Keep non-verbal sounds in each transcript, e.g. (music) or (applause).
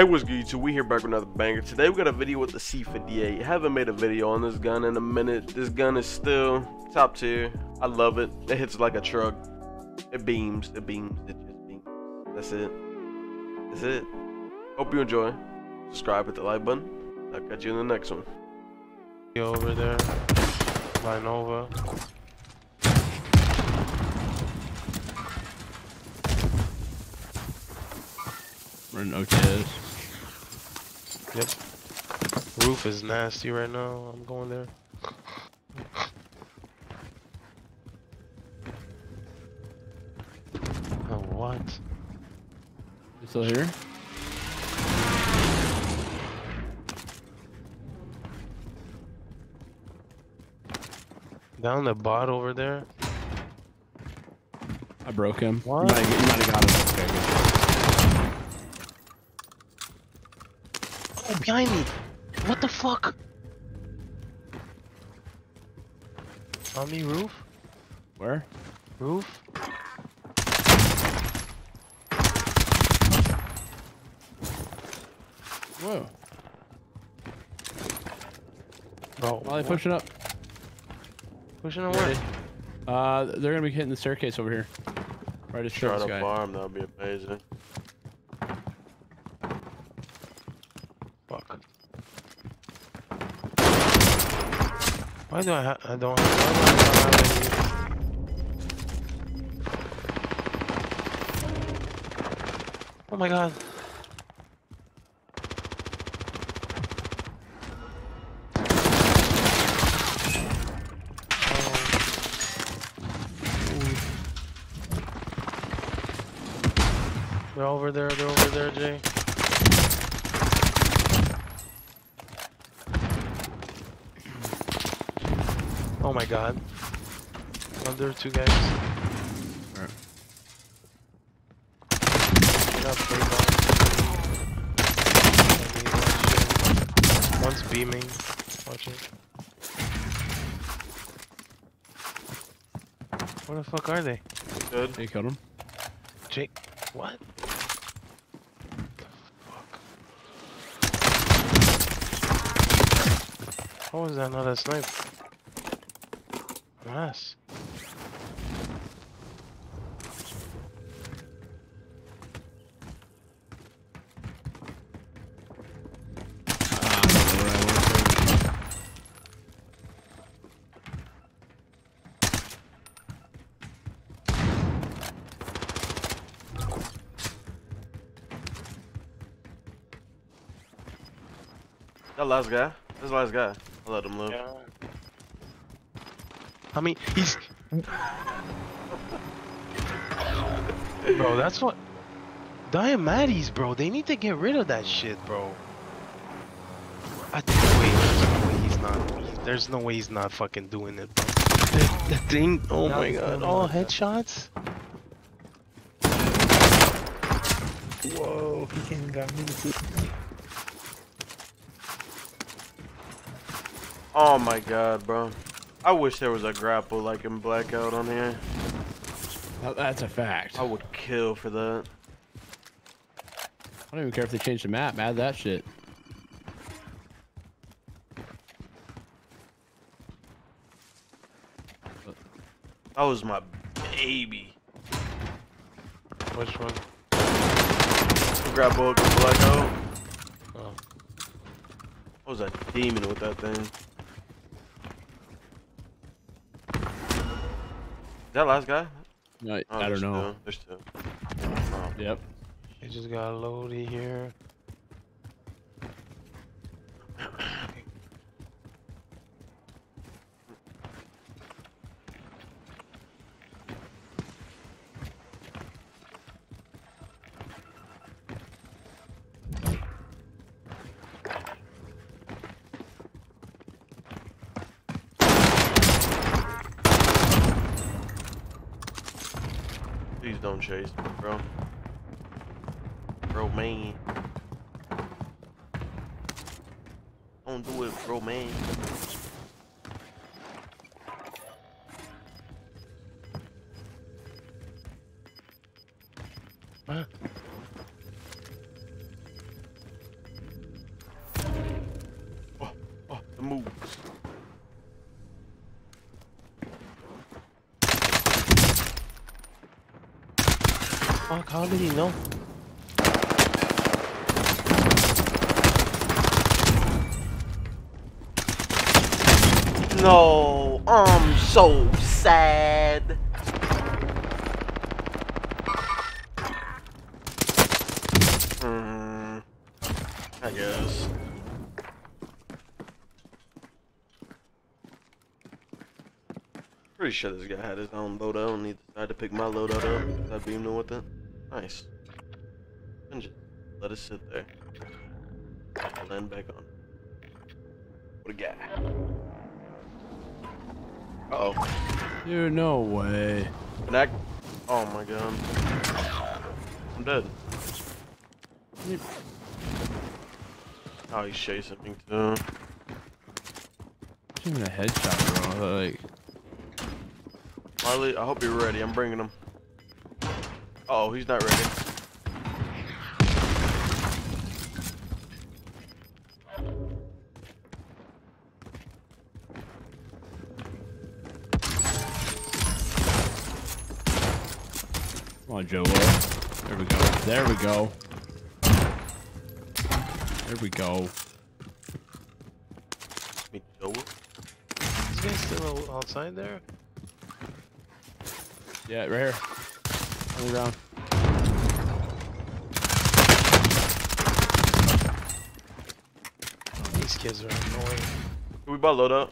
Hey, what's good YouTube? We here back with another banger. Today we got a video with the C58. Haven't made a video on this gun in a minute. This gun is still top tier. I love it. It hits like a truck. It beams. It beams. It just beams. That's it. That's it. Hope you enjoy. Subscribe, hit the like button. I'll catch you in the next one. over there. Line over. Running OTS. Yep. Roof is nasty right now. I'm going there. Oh, what? You still here? Down the bot over there. I broke him. What? You might have, you might have got him. Okay, good. Oh, behind me! What the fuck? On me, roof? Where? Roof? Whoa. Bro, While they pushing up. pushing away. Uh, they're gonna be hitting the staircase over here. Right as Try this to guy. farm, that would be amazing. Fuck. Why do I I don't have? Oh my god. Oh. They're over there, they're over there, Jay. Oh my god. Under two guys. Alright. I got three bombs. I need one shit. One's beaming. Watch it. Where the fuck are they? Good. You killed him. Jake, what? How was that not a snipe? Nice. Ah, I don't know where I was. That last guy. This last guy. I let him live. Yeah. I mean, he's. bro, that's what. Diamattis, bro. They need to get rid of that shit, bro. I think. Wait, there's no way he's not. There's no way he's not fucking doing it, bro. The, the thing. Oh Now my god. All it, bro. headshots? Whoa, he came and got me too. Oh my god, bro. I wish there was a grapple like in Blackout on here. That- That's a fact. I would kill for that. I don't even care if they change the map. Add that shit. That was my baby. Which one? Grapple in Blackout. Oh. I was a demon with that thing. That last guy? No, Oh, I don't know. Two. There's two. Oh. Yep. He just got loaded here. Please don't chase me, bro. Bro, man. Don't do it, bro, man. Fuck, how did he know? No, I'm so sad. Hmm. I guess. Pretty sure this guy had his own loadout and he decided to pick my loadout up. I beamed him with it. Nice. And just let us sit there. Land back on. What a guy. Uh oh. Dude, no way. Connect. Oh my god. I'm dead. Oh, he's chasing me too. Even a headshot, bro. Like, Marley, I hope you're ready. I'm bringing him. Oh, he's not ready. come on, Joe. There we go. There we go. There we go. Me Joe. Is he still outside there? Yeah, right here. On the ground. These kids are annoying. Can we buy loadout?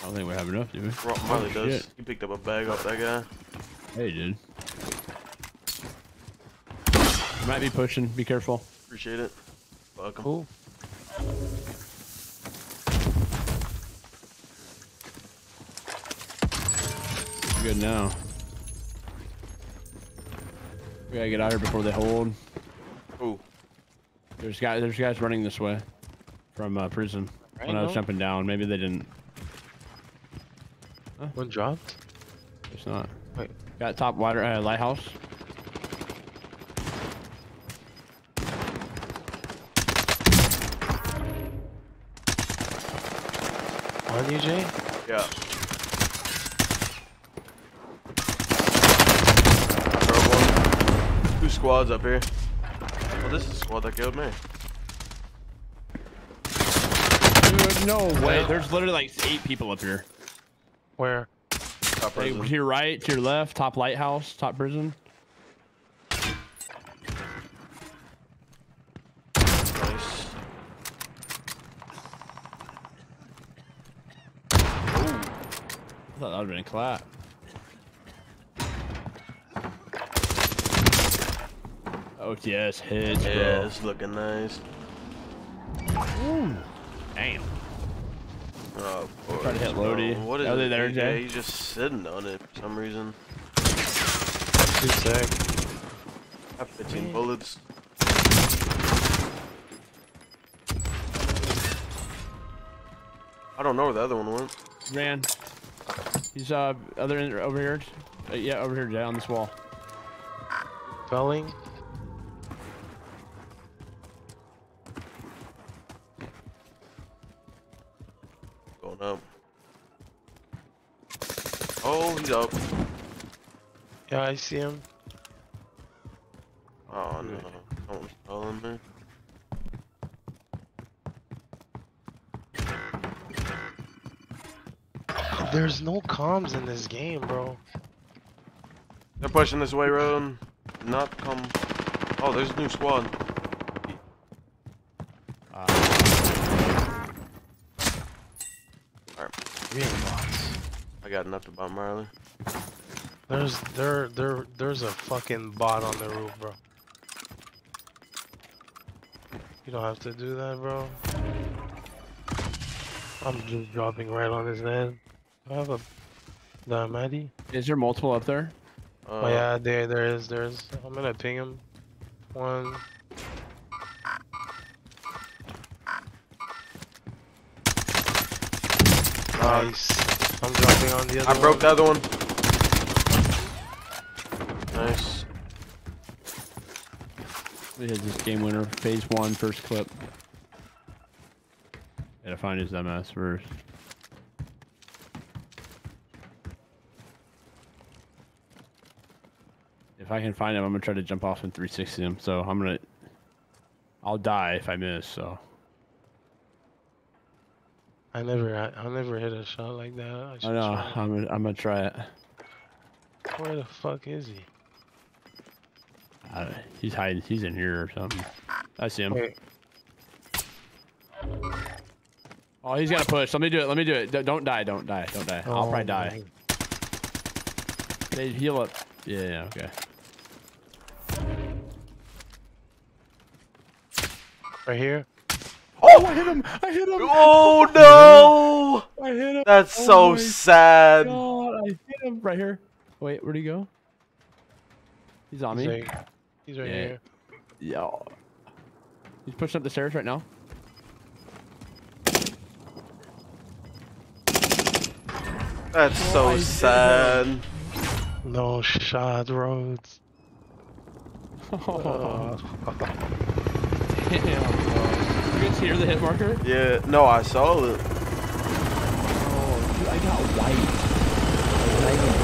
I don't think we have enough, do we? Ro- Marley Oh, does. shit. He picked up a bag off that guy. Hey, dude. You might be pushing. Be careful. Appreciate it. Welcome. Cool. Good now. We gotta get out here before they hold. Ooh. There's guys. There's guys running this way from uh, prison. Right, when I was jumping down, maybe they didn't. One dropped. It's not. Wait. Got top water uh, lighthouse. On you, Jay? Yeah. Drove one. Two squads up here. Well, this is the squad that killed me. Dude, no way. Yeah. There's literally like eight people up here. Where? Top Like, prison. to your right, to your left, top lighthouse, top prison. Nice. I thought that would have been a clap. Oh yes, hits, bro. Yeah, it's looking nice. Ooh. Damn. Oh, of course. Try to hit. Lodi. What is Are they it? there, Yeah, Jay? he's just sitting on it for some reason. Two sec. I have 15 bullets. I don't know where the other one went. Ran. He's uh other end over here. Uh, yeah, over here, Jay, on this wall. Felling. Oh, he's up. Yeah, I see him. Oh no, someone's calling me. There's no comms in this game, bro. They're pushing this way, road. Not come. Oh, there's a new squad. Ah. Real bots. I got enough to about Marley. There's there there there's a fucking bot on the roof, bro. You don't have to do that, bro. I'm just dropping right on his head. I have a the Maddie. Is there multiple up there? Uh, oh yeah, there there is there's I'm gonna ping him. One. Nice. I'm dropping on the other I broke the other one. Nice. We hit this game winner, phase one, first clip. Gotta find his MS first. If I can find him, I'm gonna try to jump off and 360 him. So I'm gonna. I'll die if I miss. So I never, I, I never hit a shot like that. I, I know. I'm gonna, I'm gonna try it. Where the fuck is he? Uh, he's hiding. He's in here or something. I see him. Wait, Oh, he's gotta push. Let me do it. Let me do it. D- Don't die. Don't die. Don't die. I'll oh probably die. my- They heal up. Yeah. Yeah. Okay. Right here. Oh, I hit him. I hit him. Oh (laughs) no! I hit him. That's Oh so my sad. God, I hit him right here. Wait, where'd he go? He's on He's, me. like, he's right Yeah. here. Yo. He's pushing up the stairs right now. That's oh, so I sad. No shot, Rhodes. (laughs) Oh, damn, bro didn't hear the hit marker? Yeah, no, I saw it. Oh, dude, I got white.